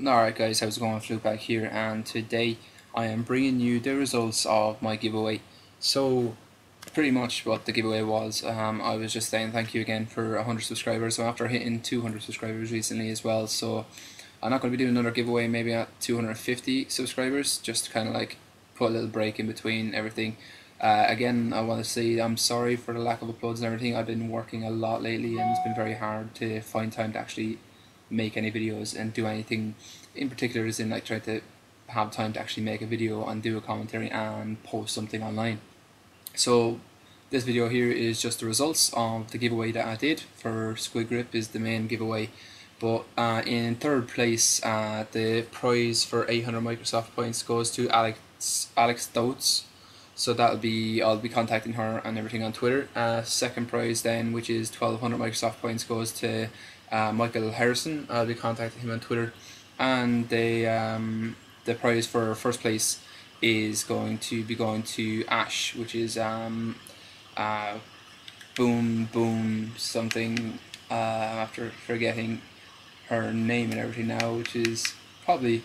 Alright guys, how's it going? Flukebag here and today I am bringing you the results of my giveaway. So pretty much what the giveaway was, um, I was just saying thank you again for 100 subscribers so after hitting 200 subscribers recently as well so I'm not going to be doing another giveaway maybe at 250 subscribers just to kind of like put a little break in between everything. Uh, again, I want to say I'm sorry for the lack of uploads and everything. I've been working a lot lately and it's been very hard to find time to actually make any videos and do anything in particular is in like try to have time to actually make a video and do a commentary and post something online. So this video here is just the results of the giveaway that I did for Squid Grip is the main giveaway but uh, in third place uh, the prize for 800 Microsoft points goes to Alex Alex Dotes so that'll be I'll be contacting her and everything on Twitter. Uh, second prize then, which is 1200 Microsoft points, goes to uh, Michael Harrison. I'll be contacting him on Twitter, and the um, the prize for first place is going to be going to Ash, which is um, uh, boom boom something. Uh, after forgetting her name and everything now, which is probably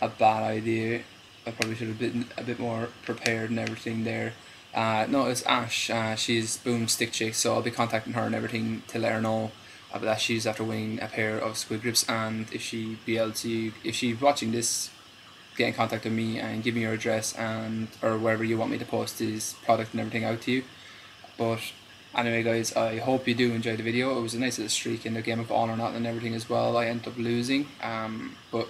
a bad idea. I probably should have been a bit more prepared and everything there. Uh, no, it's Ash. Uh, she's Boom Stick Chick, so I'll be contacting her and everything to let her know that she's after winning a pair of squid grips and if she be able to if she's watching this get in contact with me and give me your address and or wherever you want me to post this product and everything out to you. But anyway guys I hope you do enjoy the video. It was a nice little streak in the game of Honor Not and everything as well. I ended up losing um, but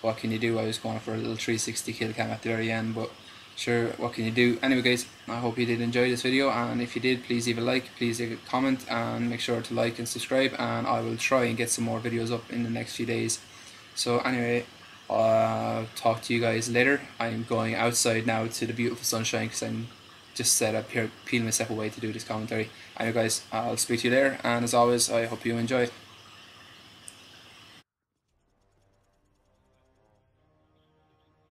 what can you do? I was going for a little 360 kill cam at the very end but sure what can you do? Anyway guys I hope you did enjoy this video and if you did please leave a like please leave a comment and make sure to like and subscribe and I will try and get some more videos up in the next few days. So anyway I'll talk to you guys later. I'm going outside now to the beautiful sunshine because I'm just set up here peeling myself away to do this commentary. Anyway guys I'll speak to you there and as always I hope you enjoy